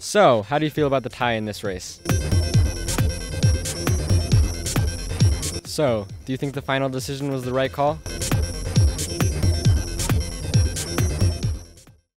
So, how do you feel about the tie in this race? So, do you think the final decision was the right call?